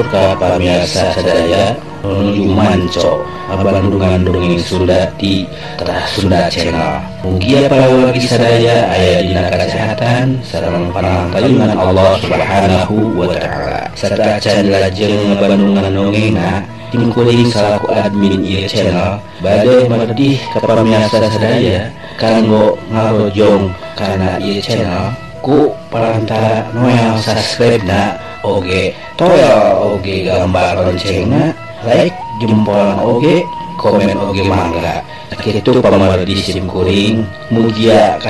Tur ka pamiasa sadaya menuju Manco Bandungan dongeng Sunda di Terah Sunda Channel Mugia para lagi sadaya ayah dina kesehatan sareng panangtayungan Allah Subhanahu wa taala. Serta can lajeng ngabandungan dongengna tim kuling selaku admin ieu channel badai merdih ka pamiasa sadaya kanggo ngarojong kana ieu channel. Ku perantara noel subscribe na oge toya oge gambar loncengna like jempol oge komen oge mangga itu pamardi sim kuring mugia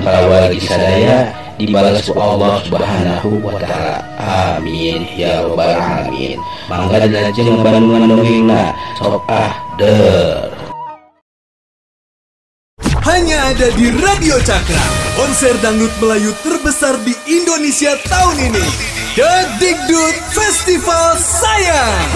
para wali sadaya dibalas ku Allah subhanahu wa ta'ala. Amin. Ya rabbal alamin. Mangga dilajeng bandungan dongengna. Sok ah der. Hanya ada di Radio Cakra. Konser dangdut Melayu terbesar di Indonesia tahun ini. The Dikdut Festival Sayang.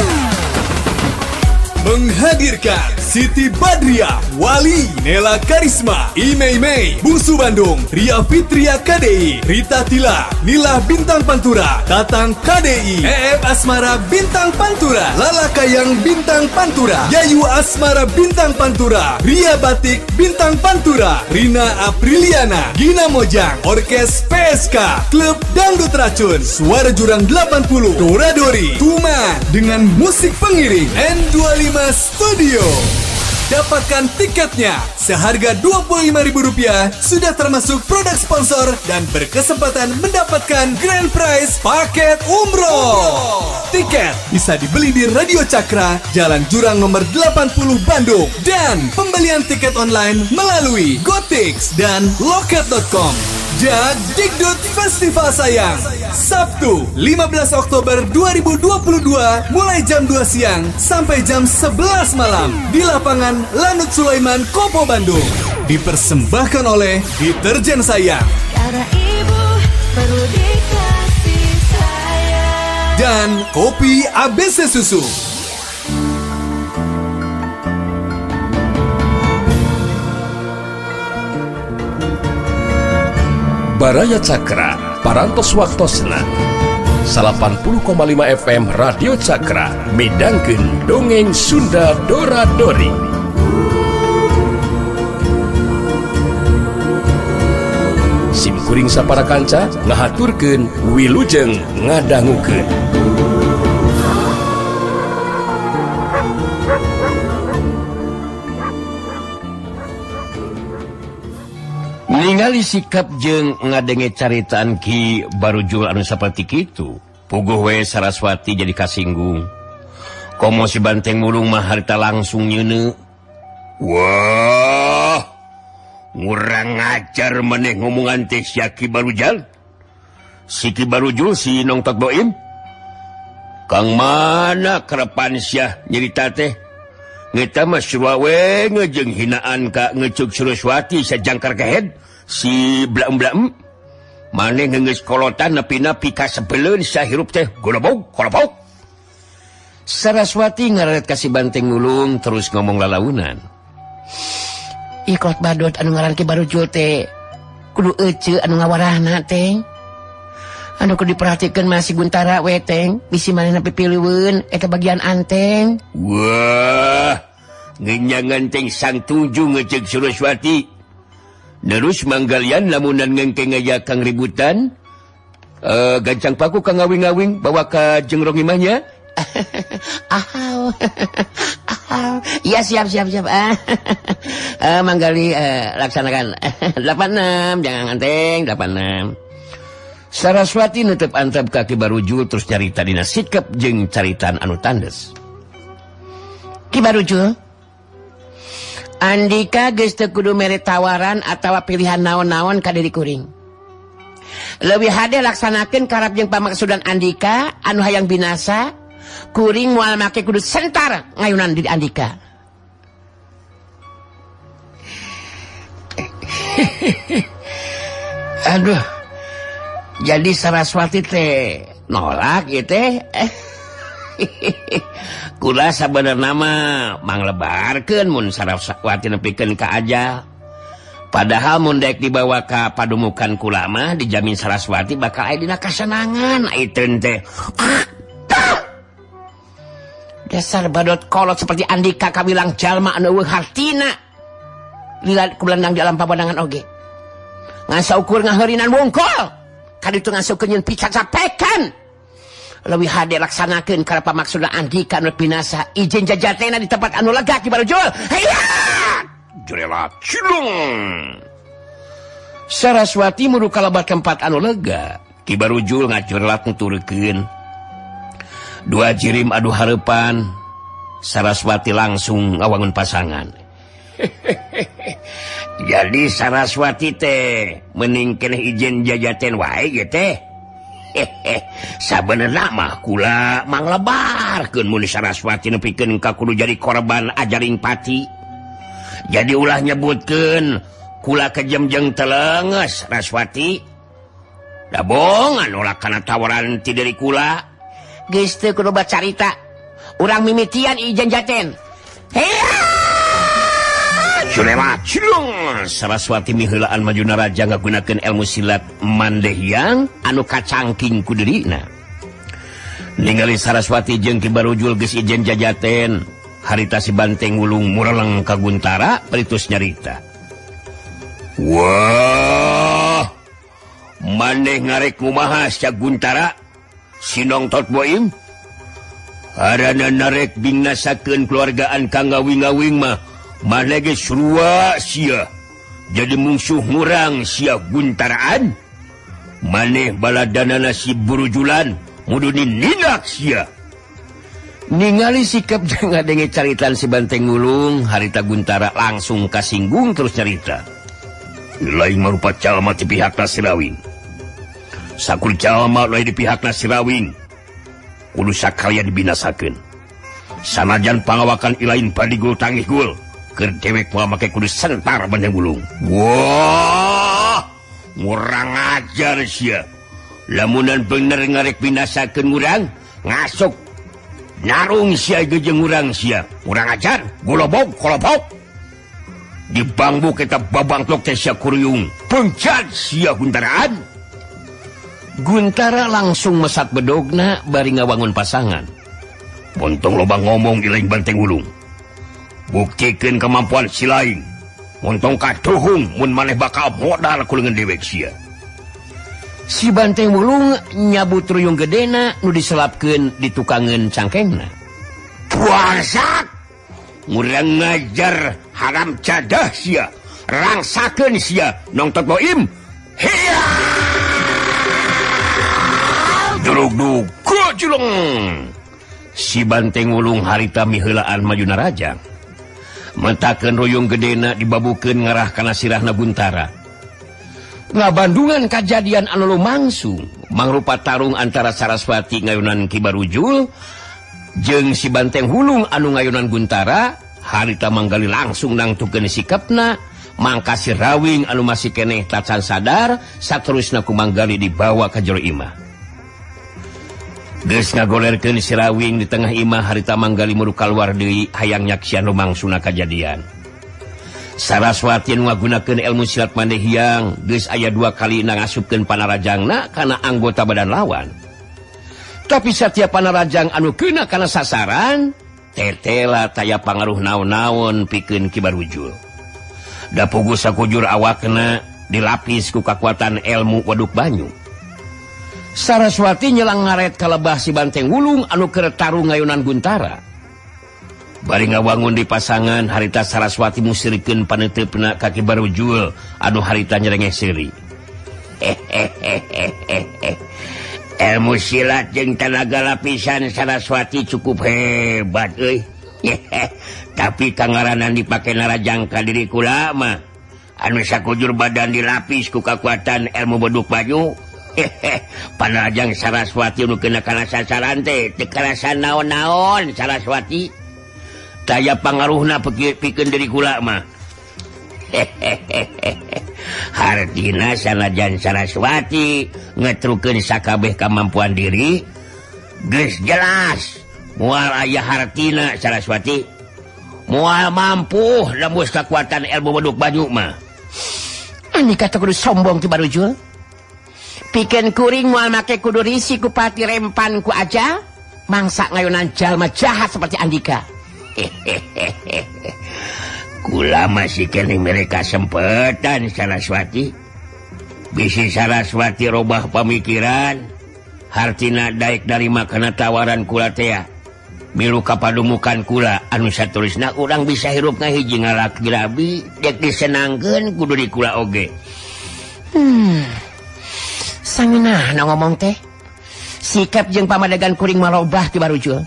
Menghadirkan Siti Badriah, Wali, Nela Karisma, Imei Mei, Busu Bandung, Ria Fitria KDI, Rita Tila, Nila Bintang Pantura, Tatang KDI, EF Asmara Bintang Pantura, Lala Kayang Bintang Pantura, Yayu Asmara Bintang Pantura, Ria Batik Bintang Pantura, Rina Apriliana, Gina Mojang, Orkes PSK, Klub Dangdut Racun, Suara Jurang 80, Dora Dori, Tuman, dengan musik pengiring N25 Studio. Dapatkan tiketnya seharga Rp25.000 sudah termasuk produk sponsor dan berkesempatan mendapatkan grand prize paket umroh. Tiket bisa dibeli di Radio Cakra, Jalan Jurang nomor 80 Bandung dan pembelian tiket online melalui Gotix dan loket.com. Jak Dikdut Festival Sayang Sabtu 15 Oktober 2022 mulai jam 2 siang sampai jam 11 malam di lapangan Lanut Sulaiman Kopo Bandung. Dipersembahkan oleh Deterjen Sayang. Karena ibu perlu dikasih sayang. Dan Kopi ABC Susu Baraya Cakra parantos waktosna. 80,5 FM Radio Cakra Medangkeun dongeng Sunda Dora Dori. Sim kuring sapara kanca ngahaturkeun wilujeng ngadangukeun ningali sikap jeng ngadenge caritaan Ki barujul anu seperti itu puguhwe Saraswati jadi kasinggung. Komo si banteng mulung mah harita langsung nyene. Wah ngurang ngajar meneh ngomongan teh Ki barujal. Siki barujul si nongtot boim. Kang mana kerepan Syah nyerita teh? Ngeta mas Surwawe ngejeng hinaan Ka ngecuk Saraswati sejangkar kehead si blam-blam maneh ngeeskolotan napi-napi ka sebelum sahirup teh Saraswati ngaret kasih banting gulung terus ngomong lalaunan. Ikut badut anu ngaran ki baru teh. Kudu ece anu ngawarahna teng kudu diperhatikan masih guntara weteng bisi manehna pipiliwun eta bagian anteng. Wah Ngenyangan teng sang tujuh ngecek Saraswati. terus manggalian lamunan ngengkeng aja Kang ributan. Eh, gancang paku Kang ngawing-ngawing bawa ke jengrong imahnya. Ahau. Ahau. Ya siap siap siap. Ah e, manggali e, laksanakan. 86 jangan anteng 86 Saraswati nutup antap kaki barujul terus nyarita dina sikap jeng caritan anu tandes. Ki barujul Andika geste kudu mere tawaran atawa pilihan naon-naon ka diri kuring. lebih hade laksanakeun karab jeung pamaksudan Andika anu hayang binasa kuring moal make kudu sentar ngayunan di Andika aduh jadi Saraswati teh nolak gitu kula sabar nama mang lebarken munsarafwati piken ke aja. Padahal mundek dibawa ke padumukan kulama dijamin saraswati bakal Adina kesenangan ah, dasar badot kolot seperti Andika kami bilang jalma anu hartina. Lihat kulandang dalam pabandangan oge. Ngasa ukur ngaherinan wongkol. Kaditu ngasa kenyen picat sapekan. lebih hade laksanakan karena pamaksudlah Andika Nupinasa izin jajatena di tempat anu lega di cilung. Saraswati muru kalabat tempat anu lega. Di Barujul ngacurlat nuturkeun dua jirim adu harapan Saraswati langsung ngawangun pasangan. Jadi Saraswati teh meningkin izin jajaten wae teh. sabener nama kula mang Saraswati nepikeun piken kakulu jadi korban ajaring pati. Jadi ulah nyebutken kula kejemjeng telenges Raswati dabongan olah karena tawaran ti dari kula. Geste keobat carita urang mimitian Ijan Jaten he saraswati miheulaan Majuna Raja ngagunakan ilmu silat Mandehyang anu kacangking kuderina ningali saraswati jeung Ki Barujul geus ijen jajaten. Harita si Banteng Wulung mureleng ka Guntara peritus nyarita. Wah maneh ngarek kumahas Caguntara Sinong Tot Boim? Arana narek bingnasakeun keluargaan kangga wingawing mah. jadi musuh murang siap guntaraan. Maneh baladana nasi burujulan mudunindak ningali sikap jangan denge caritan si Banteng ngulung harita Guntara langsung kasinggung terus cerita lain merupakan calma di pihak Nasrawing sakul calma lain di pihak Nasrawing kudu sakalian dibinasakan sanajan pangawakan ilain padigul tangih gul. dewek memakai kudu sentar banyak gulung Wah, murang ajar sia. lamunan bener ngarek binasakeun urang, ngasuk narung sia gejeng urang sia. kurang ajar golobok kolobok di bangbu kita babang sia Kuryung Pencet sia Guntaraan Guntara langsung mesat bedogna bari ngawangun pasangan Untung loba ngomong di lain banteng ulung. buktikan kemampuan si lain. Untungkat tuhung maneh bakal modal dewek si banteng wulung nyabut ruyung gedena nu diselapkan di tukangan cangkeng puasa? Murang ngajar haram cadah sia rangsakan sia nongtot boim. Durug dug si banteng wulung harita miheulaan majuna rajang mentaken royong gedena dibabukeun ngarah karena sirahna Guntara ngabandungan kejadian anlo langsung mangrupa Tarung antara Saraswati ngayunan Kibarujul jeng si Banteng Hulung anu ngayunan Guntara harita manggali langsung nangtuken sikapna Mangkasi Rawing anu masih keneh tacan sadar saterusna ku manggali dibawa ke Jero Imah. Ges ngagolerken sirawing di tengah imah harita manggali kaluar deui hayang nyaksian Romang Suna Saraswati Saraswati ngagunakeun ilmu silat mande hiang Ges ayah dua kali na panarajangna karena anggota badan lawan. Tapi setiap panarajang anu kena karena sasaran tetela taya pangaruh naon-naon pikeun Ki Barujul da dapugus sakujur awakna dilapis ku kekuatan ilmu waduk banyu. Saraswati nyelang ngaret kalebah si Banteng Wulung anu ketarung ngayunan Guntara. Bari ngawangun di pasangan harita Saraswati musirikan panete pena kaki baru jual anu harita nyerengeh siri. Ilmu silat jeng tenaga lapisan Saraswati cukup hebat eh. tapi kangaranan dipakai narajangka diriku lama. Anu sakujur badan dilapis ku kekuatan ilmu beduk banyu hehe panjang saraswati karasa naon-naon saraswati. Taya pengaruh na diri kula dari Hartina Hardina sanajan saraswati ngetruken sakabeh kemampuan diri guys jelas mual ayah Hartina saraswati. Mual mampu lembus kekuatan ilmu beduk Banyuma ini kata kudu sombong ti barujul Pikeun kuring mual make kudu risi rempan ku aja mangsa ngayunan jalma jahat seperti Andika. Kula masih kening mereka sempetan Saraswati. Bisi Saraswati robah pemikiran Hartina Daik dari makanan tawaran kula tea milu kapadumukan kula anu saturisna urang bisa hirup ngahiji ngalak girabi dek disenangkan kudu di kula oge. Hmm. sanginah no ngomong teh. Sikap jeung pamadegan kuring marobah ti barujul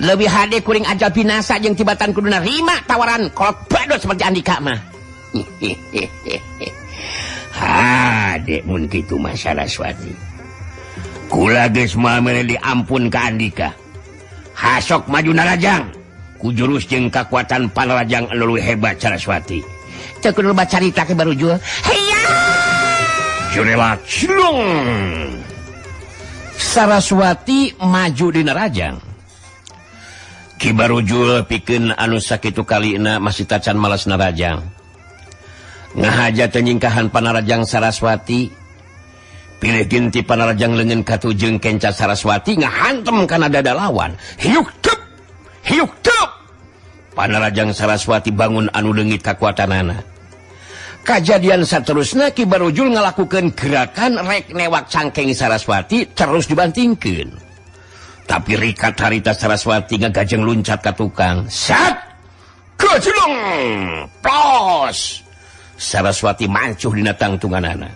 lebih hade kuring aja binasa jeung tibatan kudu narima tawaran kolot badut seperti Andika mah. Hade mun kitu mah saraswati Kula geus mamere diampun ka Andika. Hasok maju narajang. Ku jurus jeung kakuatan panarajang anu hebat Saraswati Teu kudu baca carita ke barujul Hayah saraswati maju dina Rajang Kibarujul pikeun anu sakitu kalina masih tacan malas narajang ngahaja tenyingkahan panarajang saraswati. Pilihkinti panarajang lengan katujeng kenca saraswati ngahantem kana dada lawan. Hiuk tep hiuk tep panarajang saraswati bangun anu dengit kakuatanana. kejadian seterusnya Kibarujul ngalakukan gerakan rek newak cangkeng Saraswati terus dibantingkan tapi Rikat Harita Saraswati gajeng luncat ke tukang. Sat! Kejulung plos Saraswati mancuh di natang tungan anak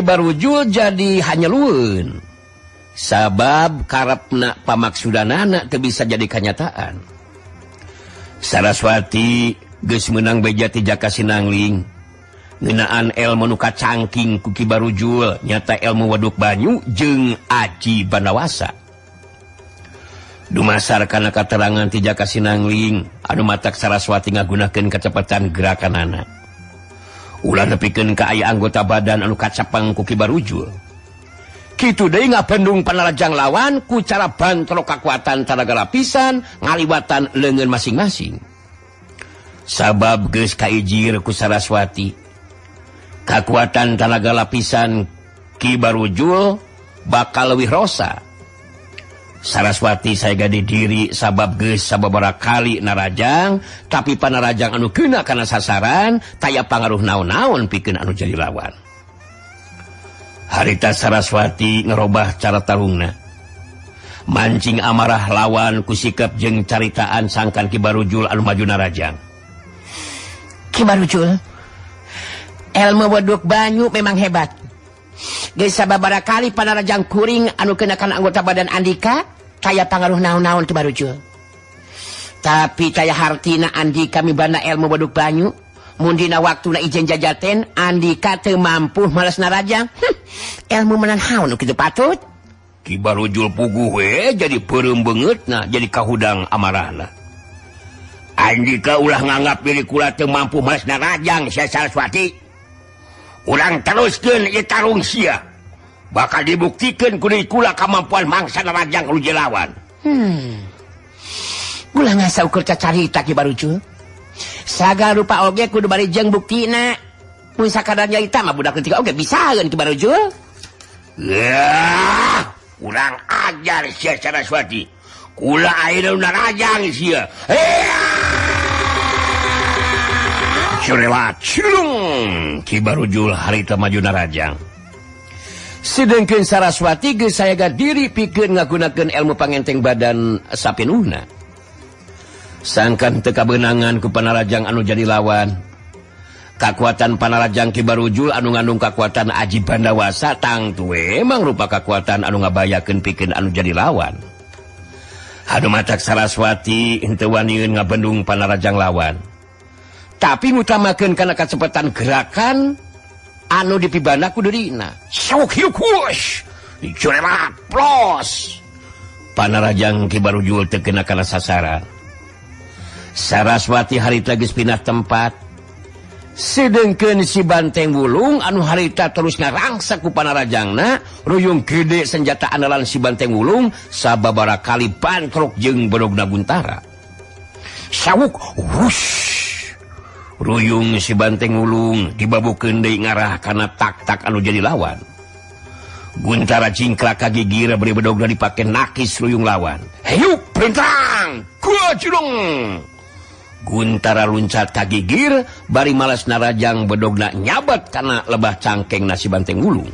Barujul jadi hanya luun sabab karepna pamaksudan anak bisa jadi kenyataan. Saraswati Ges menang bejati jaka Sinangling Ngeunaan elmu nu cangking ku Ki Barujul nyata elmu waduk Banyu jeung Aji Banawasa Dumasar kana katerangan ti Jaka Sinangling anu matak Saraswati ngagunakeun kecepatan gerakanana. Ulah nepikeun ka aya anggota badan anu kacapang ku Ki Barujul. Kitu deui ngapendung panalajang panarajang lawan ku cara bantro kakuatan tenaga lapisan ngaliwatan leungeun masing-masing sabab geus kaijir ku Saraswati. Kakuatan tanaga lapisan Ki Barujul bakal leuwih rosa. Saraswati saya gadi diri sabab geus sababara kali narajang tapi panarajang anu kena kana sasaran taya pangaruh naon-naon pikeun anu jadi lawan. Harita Saraswati ngerubah cara tarungna. Mancing amarah lawan ku sikap jeung caritaan sangkan Ki Barujul anu maju narajang. Kimarujul Elmu waduk Banyu memang hebat. Geus babara kali pada Rajang Kuring anu kenakan anggota badan Andika taya pangaruh naon-naon Kimarujul tapi taya hartina Andi kami Banda elmu weduk Banyu mundina waktu na ijen jajaten Andika teu mampu malas narajang. Hm, elmu menan haun kitu patut. Kibarujul puguh we jadi peureum beungeutna jadi kahudang amarahna. Andika ulah nganggap diri kula teu mampu masna Narajang si Saraswati. Urang teruskeun ieu tarung sia. Bakal dibuktikeun ku kula kemampuan mangsa Narajang lu jelawan. Hmm. Ulah ngasa ukur cacarita ki Barujul. Saga rupa oge kudu bari jeung buktina. Mun sakadar nyarita mah budak ketika oge bisaeun ki Barujul. Ya, urang ajar si Saraswati. Kula ayeuna Narajang sia. Hea! Ki barujul harita maju narajang sidengken saraswati ge saya ga diri pikir ngagunakan ilmu pangenteng badan sapinuhna. sangkan teka benangan ke panarajang anu jadi lawan. Kekuatan panarajang kibarjul anu ngandung kekuatan Aji Bandawasa tang tuwe emang rupa kekuatan anu ngabayakeun pikeun anu jadi lawan. Aduh matak saraswati hintewan ngabendung panarajang lawan. tapi utamakan karena kecepatan gerakan anu dipibanaku Derina panarajang Kibarujul terkena karena sasaran Saraswati harita geus pindah tempat. Sedangkan si Banteng Wulung anu harita terus ngarangsaku panarajangna Ruyung gede senjata andalan si Banteng Wulung sababara kali pantrok jeung Bedogna Guntara sawuk wush! Ruyung si Banteng Ulung dibabu Kende ngarah karena taktak anu jadi lawan. Guntara cingkra kaki gira berbedoga dipakai nakis Ruyung lawan. Heyuk perintang Kua Guntara luncat kaki gir bari malas narajang bedogna nyabat karena lebah cangkeng nasi Banteng Ulung.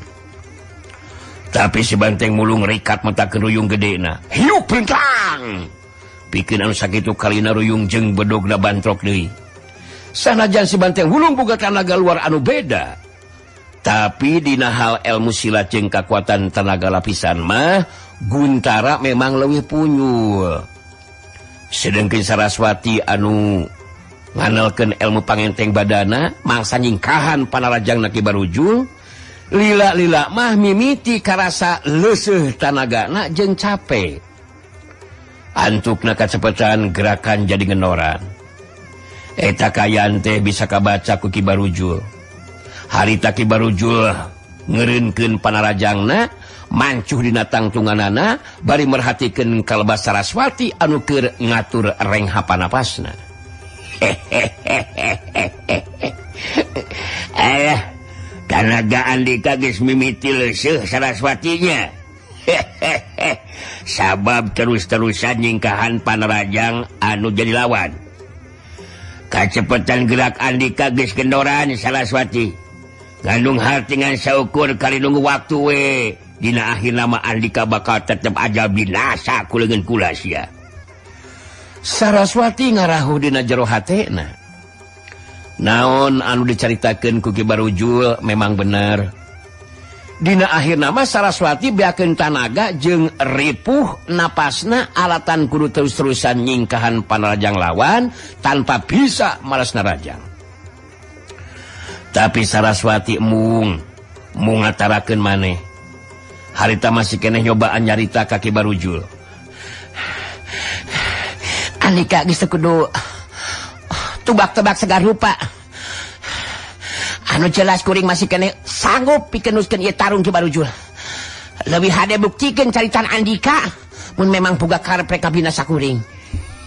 Tapi si Banteng Mulung rikat mata keruyung gedena. Heyuk perintang bikin anu sakit kalina Ruyung jeng bedogna bantrok deh sanajan si Banteng hulung boga tanaga luar anu beda. Tapi dina hal ilmu jeung kekuatan tenaga lapisan mah Guntara memang lebih punyul. Sedangkin Saraswati anu nganalkan ilmu pangenteng badana mangsa nyingkahan panarajang naki barujul lila-lila mah mimiti karasa leseh tanagana jeng capek. Antuk naka kecepatan gerakan jadi ngenoran. eta kayante bisa kabaca kuki barujul harita Ki barujul ngerenken panarajangna mancuh dinatangtunganana bari merhatikan kalba saraswati anukir ngatur reng hapanapasna eh kanagaan dikagis mimiti seuh saraswatinya sabab terus-terusan nyingkahan panerajang anu jadi lawan. kacepetan gerak Andi kages gendoran Saraswati Gandung hartingan saukur kali nunggu waktu we Dina akhir nama Andika bakal tetap aja binasa kulengan kulas ya. Saraswati ngarahu dina jero hatena. Naon anu diceritakan kuki barujul memang bener. Dina akhir nama Saraswati biaken tanaga jeung ripuh napasna alatan kudu terus-terusan nyingkahan panrajang lawan tanpa bisa malas narajang. Tapi Saraswati mung mu ngatarakan maneh. Harita masih keeh nyobaan nyarita kaki barujul Annika gis kudu tubak-tebak segar lupa anu jelaskuring masih kene sanggup pikenuskan ia tarung ke barujul lebih ada buktikan caritan Andika pun memang boga karep kabinasa kuring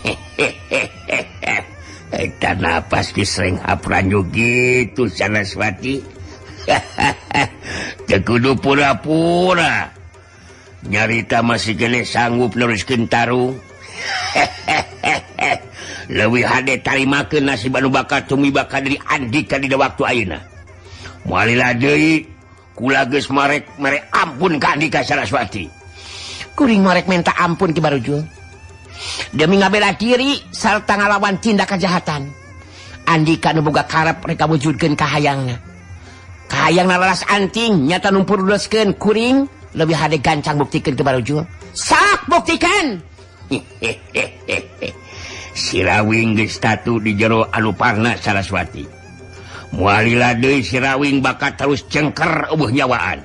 Eta napas kisreng apranyu gitu Saraswati. Tekudu pura-pura. Nyarita masih kene sanggup neruskeun tarung. Leuwih hade tarimakeun nasib anu bakal tumibaka dari Andika di waktu ayeuna. Demarek ampun Kandika Saraswati. Kuring marek minta ampun Ki Barujul demi ngabela diri serta ngalawan tindak kejahatan. Andika nuboga karep mereka wujudkan kahayangna kahayang laras anting nyata numpur duleskeun kuring lebih hade gancang buktikeun Ki Barujul sak buktikeun Sirawing geus tatu di jero Anuparna Saraswati. muaila sirawing bakat terus cengker ubuh nyawaan.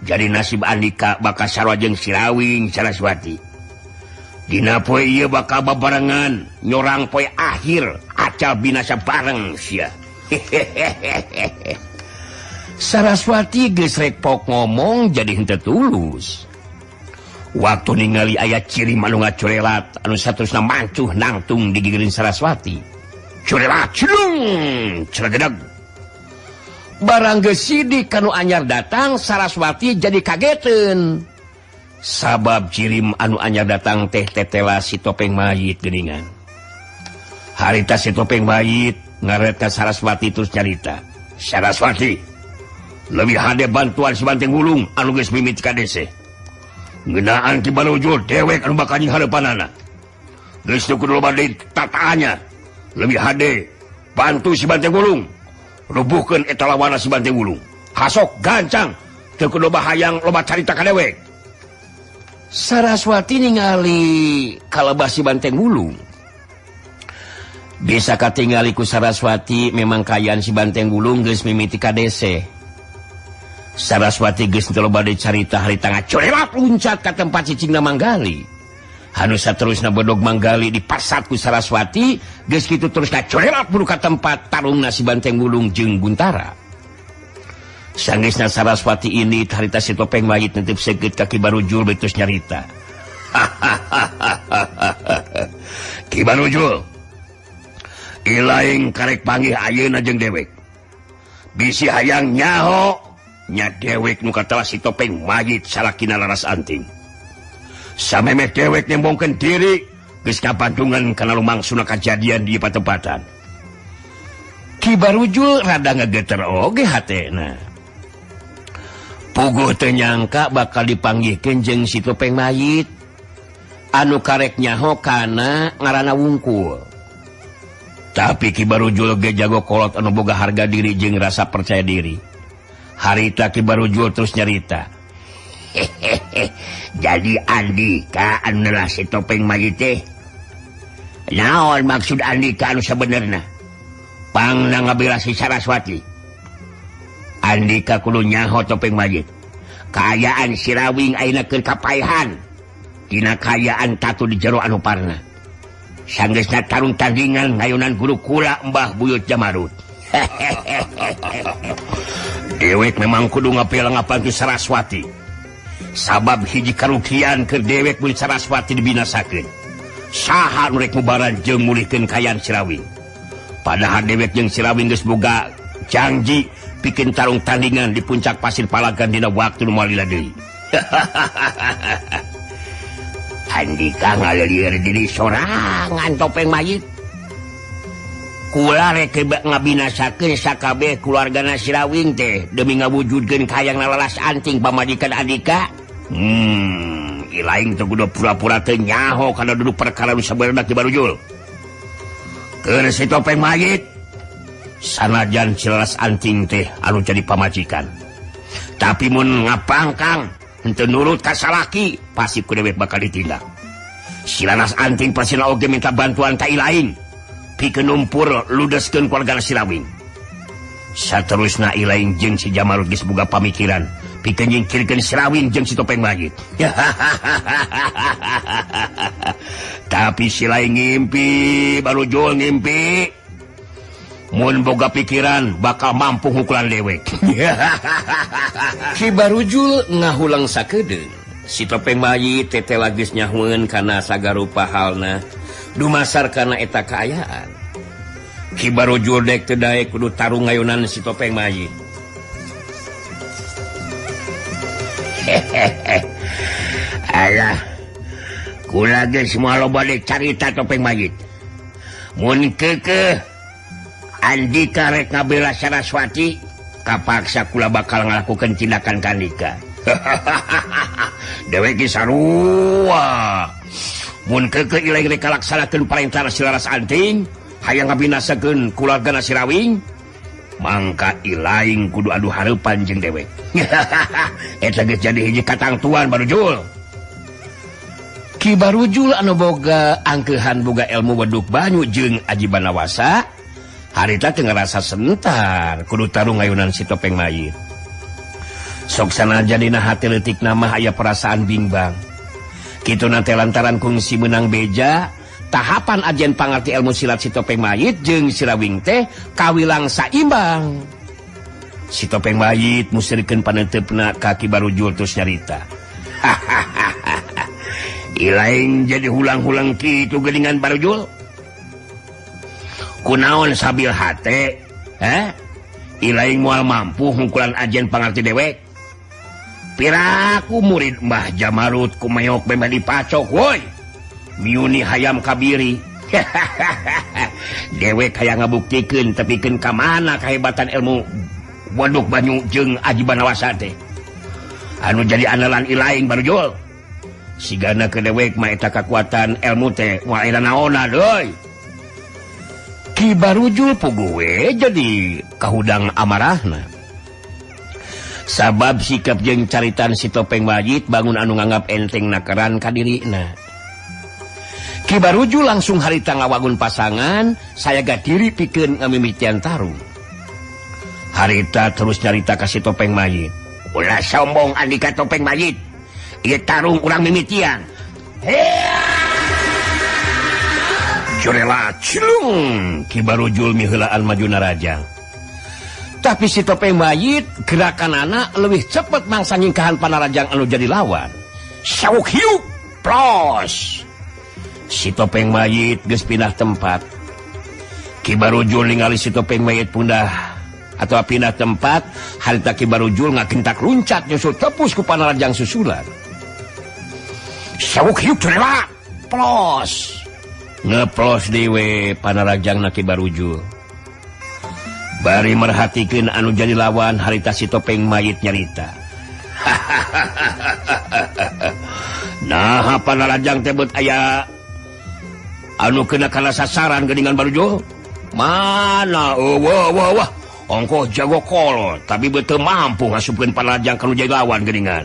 Jadi nasib Andika baka sarojeng sirawing saraswati. Dina poe ia bakal babarengan nyorang poe akhir acal binasa bareng sia. Saraswati gesrek pok ngomong jadi hente tulus. Waktu ningali ayat ciri manunga curelat anu satusna mancuh nangtung digigirin Saraswati. barang gesidi kanu anyar datang Saraswati jadi kageten sabab cirim anu anyar datang teh tetela si topeng mayit geningan. Harita si topeng mayit ngaret Saraswati terus carita Saraswati lebih hade bantuan si sebanteng gulung anu geus mimit KDC genaan ti baru dewek anu bakal harapan anak tataannya lebih HD bantu si Bante Gulung. Rubuhkan etalawana si Bante Gulung. Hasok gancang. Terkudoba hayang loba carita kadewek Saraswati ningali kalebah si Banteng Gulung. Bisa katinggaliku Saraswati memang kayaan si Banteng Gulung geus mimiti kadese. Saraswati geus teu loba de carita hari tangah corelat luncat ka tempat cicing manggali. Hanusa terus nabodog manggali di ku Saraswati geus kitu terusna terus buru ka tempat Tarung nasi Banteng Gulung jeung Guntara sanggisna Saraswati ini harita si topeng mayit nentip seget kaki baru jul betus nyarita. Ki baru jul ilaing karek panggih ayeuna jeung dewek. Bisi hayang nyaho nya dewek nu katalah si topeng mayit salakina laras anting. samemeh dewek nyembongkan diri geska bandungan karena lumang sunnah kejadian di patempatan kibarujul rada ngegeter oge hatena. Puguh tenyangka bakal dipanggih kenjeng si topeng mayit. Anu kareknya hokana ngarana wungkul. Tapi kibarujul ge jago kolot anu boga harga diri jeng rasa percaya diri. Harita kibarujul terus nyarita. hehehe jadi Andika si topeng may teh. Naon maksud Andika sebenarnyapang ngabilasi Saraswati. Andika kulunyaho topeng majid keayaan sirawing aina Dina kaayaan tatu di jero anu Parna. Sanggeusna tarung tandingan ngayunan guru kula Mbah buyut Jamarut. Dewek memang kudu ngapil ngapan Saraswati. sabab hiji karukian ke dewek murid saraswati dibinasakan saha nurek mubaran jeng mulihkan kayan sirawing padahal dewek jeung sirawing gesmoga janji bikin tarung tandingan di puncak pasir palagan dina waktu numalila deui. Andika ngalir diri sorangan topeng mayit. Kula rek ngabinasakeun sakabeh keluarga Sirawing teh demi ngawujudkeun kayang nalalas anting pamajikan Andika. hmm lain pura-pura tenyaho karena duduk perkara bisa barujul. Si topeng mayit sanajan jelas anjing teh anu jadi pamajikan. Tapi mau ngapangkang untuk nurut kasalaki pasti ku dewek bakal ditindak. Silanas anting pasti oge minta bantuan tai lain pikeun numpur ludeskeun keluarga Sirawing saterusna ilain jeung si Jamal geus boga pamikiran pikirkan serawin jeng si topeng langit tapi sila ngimpi baru jual ngimpi. Mun boga pikiran bakal mampu hukulan dewek si barujul ngahulang sakede. Si topeng bayi tete lagis nyahuun karena sagarupa halna. Dumasar karena eta keayaan Ki barujul dek daek kudu tarung ngayunan si topeng mayit Allah semua loba carita topeng mayit mun keke andika rek ngabela Saraswati kapaksa kula bakal ngalakukeun tindakan kandika dewek sarua. Mun keke ilai rek laksanakeun perintah Silaras Anting hayang ngabinasakeun kulaga Sirawing Mangka ilaing kudu aduh hareupan jeung dewek. Jadi hiji katang tuan barujul Kibarujul anu boga angkehan boga ilmu weduk banyu jeng ajibanawasa harita tengah rasa sebentar kudu tarung ngayunan si topeng mayit soksana jadi hati letik nama ayah perasaan bimbang Kitu nanti lantaran kungsi menang beja tahapan Ajen pangarti ilmu silat sitopeng mayit jeung sirawing teh kawilang saimbang. Si topeng mayit musrikan panentepna kaki baru jultus nyarita. Ilain jadi hulang-hulang itu gelingan baru jul. Kunaon sabil hate eh ilain mual mampu hungkulan ajen pangarti dewek. Piraku murid Mbah Jamarut kumayok memang dipacok woi! Miuni hayam kabiri. Dewek kayak ngabuktikan tepikan ke mana kehebatan ilmu Waduk Banyu jeng teh. Anu jadi andalan lain barujol sigana ke dewek maeta kekuatan ilmu teh naona kibarujul puguwe jadi kahudang amarahna. Sabab sikap jeng caritan si topeng wajid bangun anu nganggap enteng nakaran kadirina Kibaruju langsung harita ngawagun pasangan saya gak diri pikir ngamimitian Tarung. Harita terus nyarita kasih topeng mayit. Ulah sombong Andika topeng mayit. Ia tarung kurang mimitian Jorela celung Kibarujul mihulaan maju narajang Tapi si topeng mayit gerakan anak lebih cepat mangsa nyingkahan panarajang anu jadi lawan. Sauk hiuk Pros si topeng mayit geus pindah tempat Kibarujulali si topeng mayit pundah atau pindah tempat harita Kibarujul nggak kentak runcat nyusul tepus ku panarajang susulan. Sawuk hiup terima plos. Ngeplos dewe panarajang na Kibarujul. Bari merhatikan anu jadi lawan harita si topeng mayit nyarita. Nah panarajang tebut ayah anu kena karena sasaran gedingan barujo mana? Oh, wah, wah, wah. ongko jago kol tapi betul mampu ngasupin panjang kalau jagawan gedingan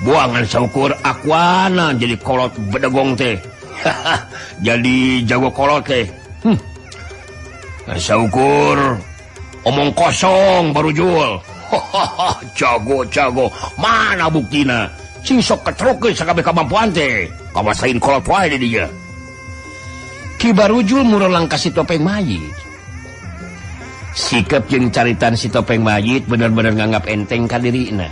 buangan saukur akuana jadi kolot bedegong teh. Jadi jago kolot teh. Hmm. saukur omong kosong baru jual. Jago jago. Mana buktina sing sok ketrokes sakabeh kamampuan teh. Kawasain kolot wae dia. kibarujul ka kasih topeng mayit. Sikap jeung caritan si topeng mayit bener-bener nganggap enteng ka dirina.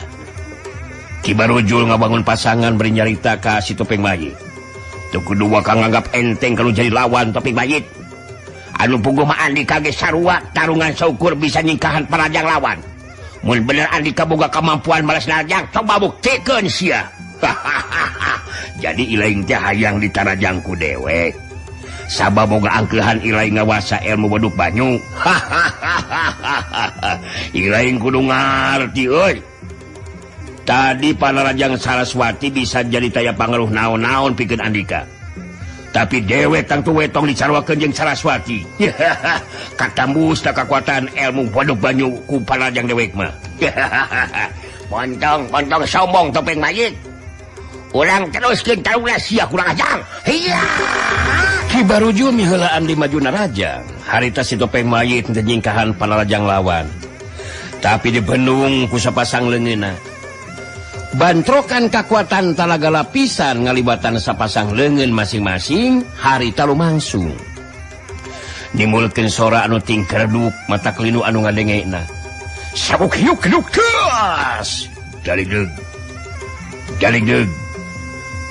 Kibarujul ngabangun pasangan bernyarita ka si topeng mayit tuh kedua kang nganggap enteng kalau jadi lawan topeng mayit. Anu puguh mah Andika ge sarua tarungan saukur bisa nyingkahan parajang lawan. Mun bener andika boga kemampuan balas narjang coba buktikan sia. Jadi ilaing teh hayang ditarajangku dewek. sabab boga angkehan ilai ngawasa ilmu waduk banyu. Ilaing kudu ngarti oi tadi panarajang Saraswati bisa jadi taya pangaruh naon-naon pikir Andika. Tapi dewek tangtu wetong dicarwa jeung Saraswati. Katambus tak kekuatan ilmu waduk banyu ku panarajang dewek mah. Pontong pontong sombong topeng mayit. Ulang terus kita sia siap kurang ajang hiya! baruju mihelaan di Majuna Rajang. Harita si topeng mayit denyingkahan panarajang lawan. Tapi di Benung kusa pasang lengena. Bantrokan kekuatan talaga lapisan ngalibatan sapasang lengen masing-masing harita lumangsung dimulutkan sora anu tingkerduk mata kelinu anu ngadengena sabuk hiuk keduk keas dari deg dari deg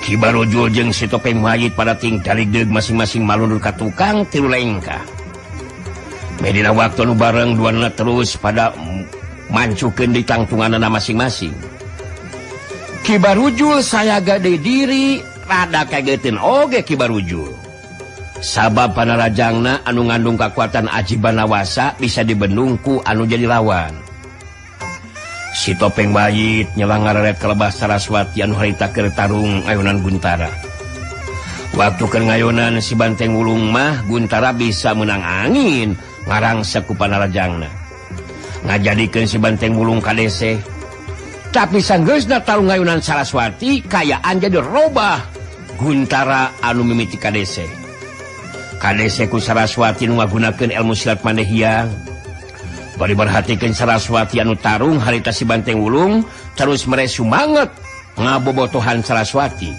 Kibarrojo jeung si topeng mayit pada ting darideg masing-masing malundur ka tukang tilu lengka. Medina waktu nu bareng duana terus pada mancukeun di tangtungan anak masing-masing. Kibarujul saya gade diri rada kagetin oge Kibarujul. Sabab panarajangna anu ngandung kekuatan ajibbanawasa bisa dibendungku anu jadi lawan. si topeng bait nyelangaret kelebah Saraswati anu haritaker Tarung ayunan Guntara. Waktu keayyonan si Banteng Wulung mah Guntara bisa menang angin ngarang sekupan Rajangna. Nggak si Banteng Wulung KDC tapi sanggresna Tarung ayunan Saraswati kayaan jadi robah. Guntara anu mimiti KDC KDC ku Saraswati nu ngagunakan ilmu silat Mandehiang bari berhatikan Saraswati Anu Tarung haritasi Banteng Wulung terus meresu sumanget ngabobotohan Saraswati.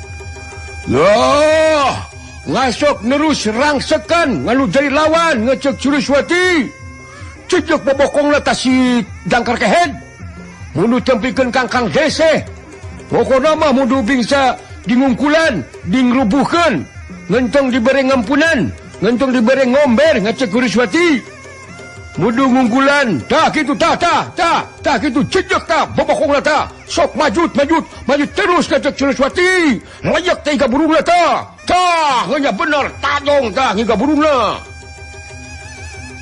Loh ngasok nerus rangsekan ngalu jadi lawan ngecek Saraswati cecek bobokong letasi dangkar kehead mundu tempikan kangkang dese. Pokokna mah mundu bingsa dingungkulan dingrubuhkan. Ngentong diberi ngampunan ngentong diberi ngomber ngecek Saraswati mudu ngunggulan tak gitu tak tak tak. Tak gitu cejak tak. Bobokong lata sok majut majut maju terus kecek Sureswati layak tiga burung lata tak. Hanya benar tadong tak hingga burung lah.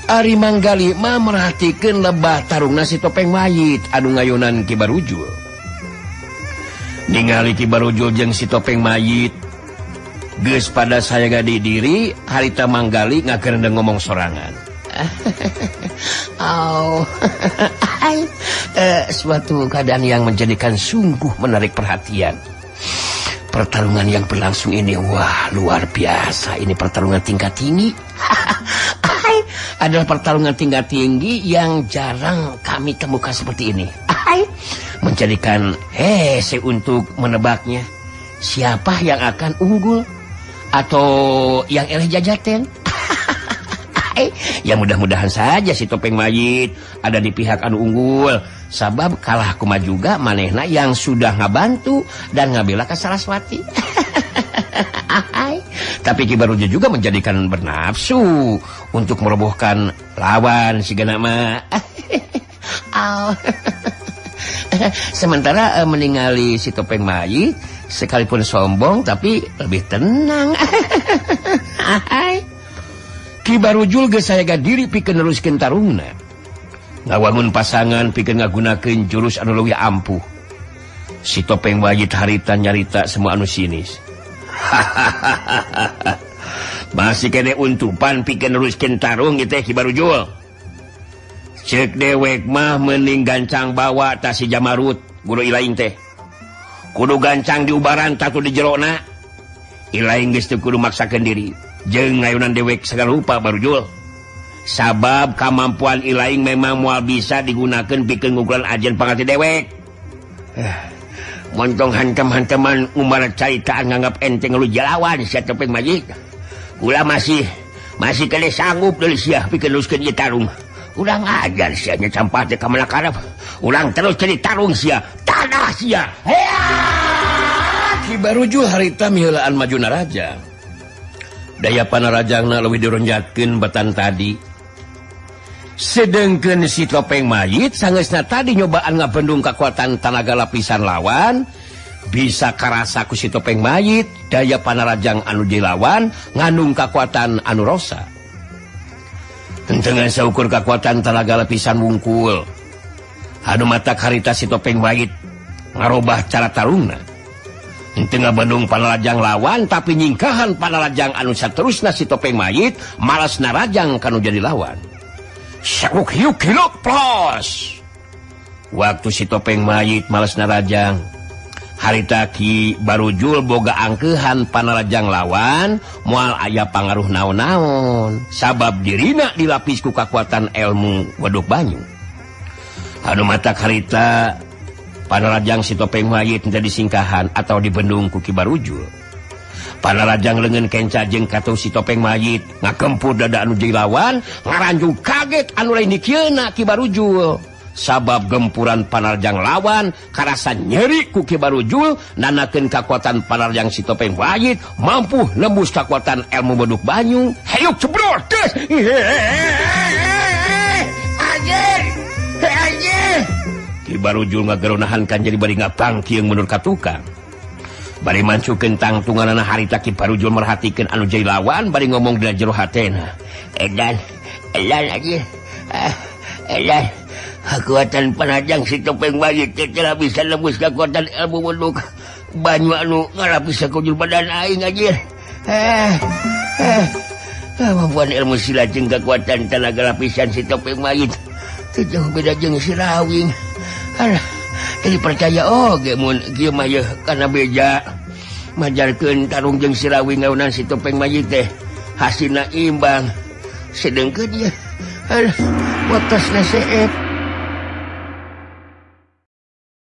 Ari Manggali mah merhatikan lebah tarung nasi topeng mayit. Adu ngayunan kibarujul ningali kibarujul jeng si topeng mayit. Geus pada saya gadi diri harita Manggali ngakerendeng ngomong sorangan. oh. eh, suatu keadaan yang menjadikan sungguh menarik perhatian. Pertarungan yang berlangsung ini, wah luar biasa. Ini pertarungan tingkat tinggi. Adalah pertarungan tingkat tinggi yang jarang kami temukan seperti ini. Menjadikan hese untuk menebaknya. Siapa yang akan unggul atau yang eleh jajaten? Ya mudah-mudahan saja si topeng mayit ada di pihak anu unggul sabab kalah kuma juga manehna yang sudah ngabantu dan ngabela ke Saraswati tapi Ki Baruju juga menjadikan bernafsu untuk merobohkan lawan si Ganama. Sementara eh, meninggali si topeng mayit sekalipun sombong tapi lebih tenang. Kibarujul ge saya ga diri pikir neruskin tarungna ngawangun pasangan pikir ngagunakan jurus analogi ampuh. Si topeng wajib harita nyarita semua anu sinis. Masih kene untupan pikir neruskin tarung gitu Kibarujul cek dewek mah mending gancang bawa tasi jamarut guru ilain teh. Kudu gancang diubaran tatu di jerona ilain gestu kudu maksakan diri. Jeung ngayunan dewek segala rupa barujul sabab kemampuan ilaing memang moal bisa digunakan pikeun gugulan ajen pangati dewek. Eh, montong hantam-hantaman umar caritaan nganggap enteng lu jalawan saya tepeng majik. Ulah masih masih kena sanggup dari siah pikeun luskan ieu tarung. Ulang ajar siahnya campah teh ka karab ulang terus jadi tarung siah tanah siah hea baru Barujul harita miheulaan majuna raja daya panarajangna lebih dironjaken betan tadi. Sedangkan si topeng mayit sangesnya tadi nyobaan ngabendung kekuatan tanaga lapisan lawan bisa karasaku si topeng mayit daya panarajang anu dilawan ngandung kekuatan anu Rosa. Dengan seukur kekuatan tanaga lapisan wungkul. Aduh mata karita si topeng mayit ngarobah cara tarungna. tengah Bandung panalajang lawan tapi nyingkahan pada anu anusa terus nasi topeng mayit malas narajang kalau jadi lawan. Waktu si topeng mayit malas narajang haritaki barujul boga angkehan panarajang lawan mual ayah pangaruh naon-naon. Sabab dirina dilapisku kekuatan ilmu waduk Banyu. Aduh mata karita panrajang si topeng mayit menjadi singkahan atau dibendung ku kuki barujul panrajang lengan kenca jeng kata si topeng mayit ngakempur dada anu lawan ngaranjung kaget anu lain dikiena kibarujul sabab gempuran panarjang lawan karasa nyeri kuki barujul nanakeun kekuatan panarjang si topeng mayit mampu nembus kekuatan ilmu beduk banyu hayuk cebrol anjir anjir barujunahan jadi bari tangki yang menurut tukang bari mancu kentang tungan hari taki parujul merhatikan anu jai lawan bari ngomong dina jero hatena. Edan edan aja ah, edan. Kekuatan panjang si topeng bayi kita bisa lembus kekuatan ilmu munduk banyu anu ngalapis sekujur badan aing aja. Ah, ah, ah, eh eh kemampuan ilmu silat jeng kekuatan tenaga lapisan si topeng mayit. Tidak beda jeng si rawing. Alah, jadi percaya oh mun kieu mah yeuh kana beja. Majarkeun tarung jeung si rawing ngaunan si topeng mayit teh. Hasilna imbang. Sedengkeun dia. Alah, watasna seep.